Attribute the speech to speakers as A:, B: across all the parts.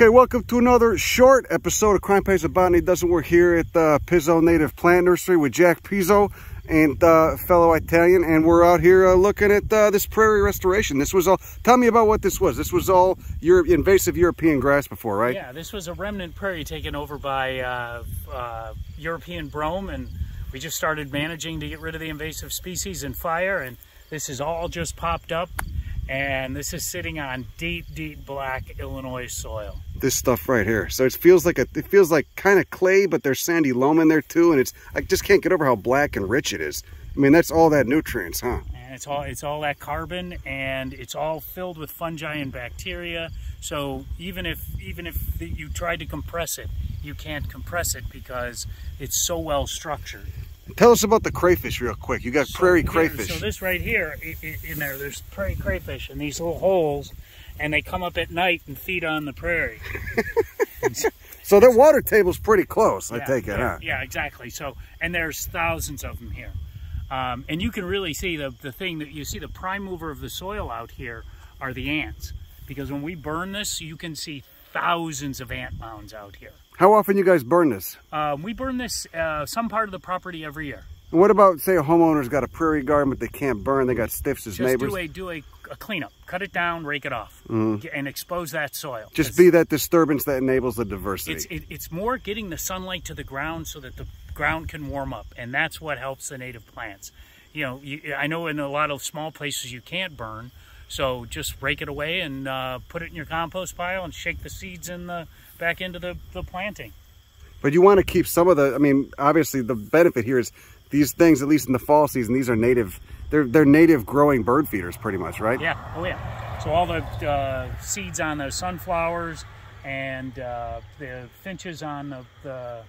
A: Okay, welcome to another short episode of Crime Pays of Botany Doesn't Work here at the uh, Pizzo Native Plant Nursery with Jack Pizzo and uh, fellow Italian. And we're out here uh, looking at uh, this prairie restoration. This was all, tell me about what this was. This was all Europe, invasive European grass before, right?
B: Yeah, this was a remnant prairie taken over by uh, European brome. And we just started managing to get rid of the invasive species and fire. And this is all just popped up and this is sitting on deep, deep black Illinois soil.
A: This stuff right here. So it feels like a, it feels like kind of clay, but there's sandy loam in there too, and it's I just can't get over how black and rich it is. I mean, that's all that nutrients, huh?
B: And it's all it's all that carbon, and it's all filled with fungi and bacteria. So even if even if you tried to compress it, you can't compress it because it's so well structured.
A: Tell us about the crayfish real quick. You got so prairie
B: here,
A: crayfish.
B: So this right here, in there, there's prairie crayfish in these little holes, and they come up at night and feed on the prairie.
A: so their water table's pretty close,
B: yeah,
A: I take it,
B: yeah,
A: huh?
B: Yeah, exactly. So, and there's thousands of them here. Um, and you can really see the, the thing that you see the prime mover of the soil out here are the ants. Because when we burn this, you can see thousands of ant mounds out here.
A: How often you guys burn this?
B: Um, we burn this uh, some part of the property every year.
A: What about, say, a homeowner's got a prairie garden, but they can't burn, they got stiffs as
B: Just
A: neighbors?
B: do a, do a, a, cleanup. Cut it down, rake it off, mm. and expose that soil.
A: Just be that disturbance that enables the diversity.
B: It's, it, it's more getting the sunlight to the ground so that the ground can warm up, and that's what helps the native plants. You know, you, I know in a lot of small places you can't burn, so just rake it away and uh, put it in your compost pile and shake the seeds in the back into the, the planting.
A: But you want to keep some of the, I mean, obviously the benefit here is these things, at least in the fall season, these are native, they're, they're native growing bird feeders pretty much, right?
B: Yeah, oh yeah. So all the uh, seeds on the sunflowers and uh, the finches on the, the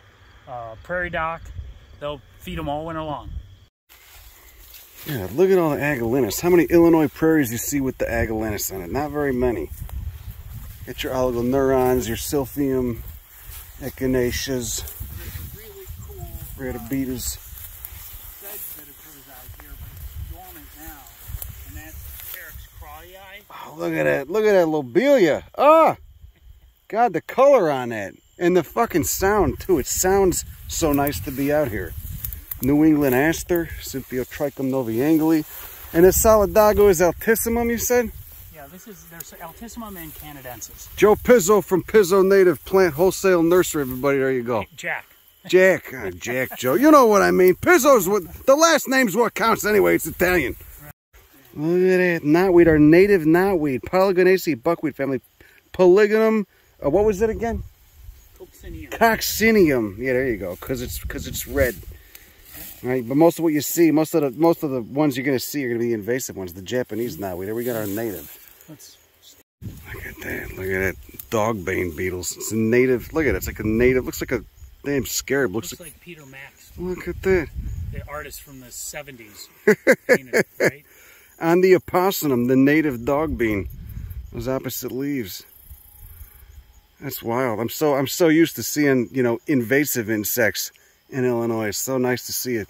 B: uh, prairie dock, they'll feed them all winter long.
A: Yeah, look at all the Agalinis. How many Illinois prairies you see with the Agalinis in it? Not very many. Get your oligoneurons, your silphium, echinaceas,
B: really cool,
A: ratibidas. Oh, look at that. Look at that lobelia. Ah! God, the color on that. And the fucking sound, too. It sounds so nice to be out here. New England aster, Symphyotrichum novae-angliae. And this solidago is altissimum, you said?
B: Yeah, this is, there's altissimum and canadensis.
A: Joe Pizzo from Pizzo Native Plant Wholesale Nursery, everybody. There you go.
B: Jack.
A: Jack. Uh, Jack, Joe. You know what I mean. Pizzo's what, the last name's what counts anyway. It's Italian. Look at that. Knotweed, our native knotweed. Polygonaceae buckwheat family. Polygonum. Uh, what was it again?
B: Coccineum.
A: Coccineum. Yeah, there you go. Because it's because it's red. Right, but most of what you see, most of the most of the ones you're going to see are going to be the invasive ones. The Japanese knotweed. There we got our native. Let's... Look at that. Look at that. Dog bane beetles. It's a native. Look at it. It's like a native. Looks like a damn scarab.
B: Looks, looks like, like Peter Max.
A: Look at that.
B: The artist from the 70s. painted, right?
A: On the opossum, the native dog bane. Those opposite leaves. That's wild. I'm so I'm so used to seeing, you know, invasive insects in Illinois. It's so nice to see it,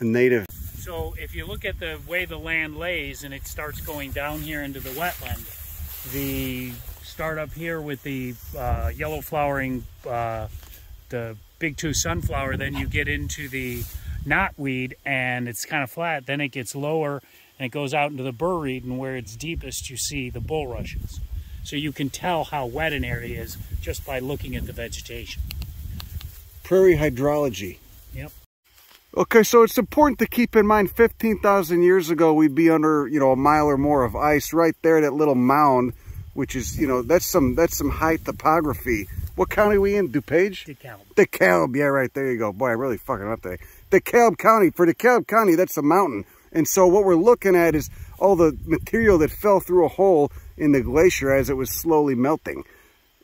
A: a native.
B: So if you look at the way the land lays and it starts going down here into the wetland, the start up here with the uh, yellow flowering, uh, the big two sunflower, then you get into the knotweed and it's kind of flat. Then it gets lower and it goes out into the burreed and where it's deepest you see the bulrushes. So you can tell how wet an area is just by looking at the vegetation.
A: Prairie hydrology.
B: Yep.
A: Okay, so it's important to keep in mind 15,000 years ago we'd be under, you know, a mile or more of ice right there, that little mound, which is, you know, that's some that's some high topography. What county we in? DuPage?
B: DeKalb.
A: DeKalb, yeah, right, there you go. Boy, I'm really fucking up there. DeKalb County, for DeKalb County, that's a mountain. And so what we're looking at is all the material that fell through a hole in the glacier as it was slowly melting.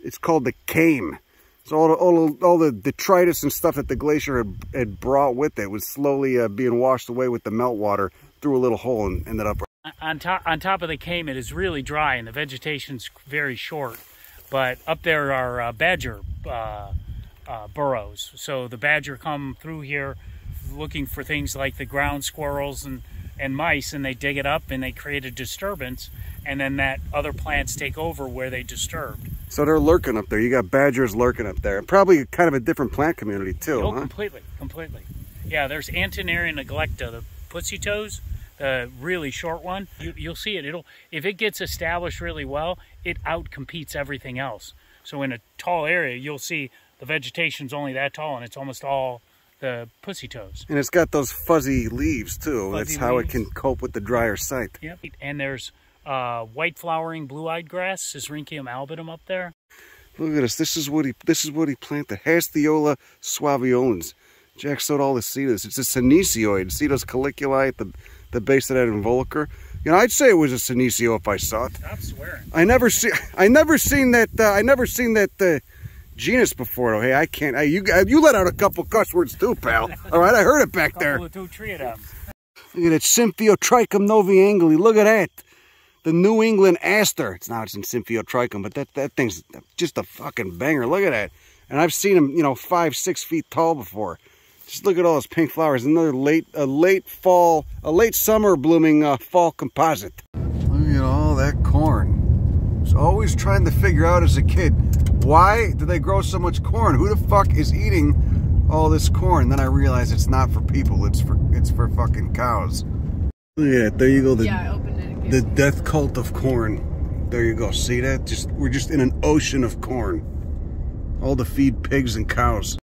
A: It's called the kame. So all the, all, all the detritus and stuff that the glacier had, had brought with it was slowly uh, being washed away with the meltwater through a little hole and ended up...
B: On top, on top of the kame, it is really dry and the vegetation's very short. But up there are uh, badger uh, uh burrows. So the badger come through here looking for things like the ground squirrels and, and mice and they dig it up and they create a disturbance and then that other plants take over where they disturbed.
A: So they're lurking up there. You got badgers lurking up there. Probably kind of a different plant community too,
B: Oh,
A: huh?
B: completely, completely. Yeah, there's Antennaria neglecta, uh, the pussy toes, the really short one. You, you'll see it. It'll if it gets established really well, it outcompetes everything else. So in a tall area, you'll see the vegetation's only that tall, and it's almost all the pussy toes.
A: And it's got those fuzzy leaves too.
B: Fuzzy
A: That's how
B: leaves.
A: it can cope with the drier site.
B: Yep. And there's uh, white flowering blue-eyed grass, Sisyrinchium albidum up there.
A: Look at this. This is what he this is what he planted. Hasteola suaveolens. Jack sowed all the seedless. It's a senecioid. See those calyculi at the, the base of that involucre? You know, I'd say it was a Senecio if I saw it.
B: Stop swearing.
A: I never see. I never seen that. Uh, I never seen that uh, genus before. Though. Hey, I can't. I, you you let out a couple cuss words too, pal. All right, I heard it back there.
B: Couple of two triadums.
A: Look at that Symphyotrichum novae-angliae. Look at that. The New England aster. It's now it's in Symphyotrichum, but that that thing's just a fucking banger. Look at that. And I've seen them, you know, five, six feet tall before. Just look at all those pink flowers. Another late, a late fall, a late summer blooming uh, fall composite. Look at all that corn. I was always trying to figure out as a kid, why do they grow so much corn? Who the fuck is eating all this corn? Then I realize it's not for people. It's for it's for fucking cows. That. There you go. The,
C: yeah, I opened it. Again.
A: the death cult of corn. There you go. See that? Just we're just in an ocean of corn. All to feed pigs and cows.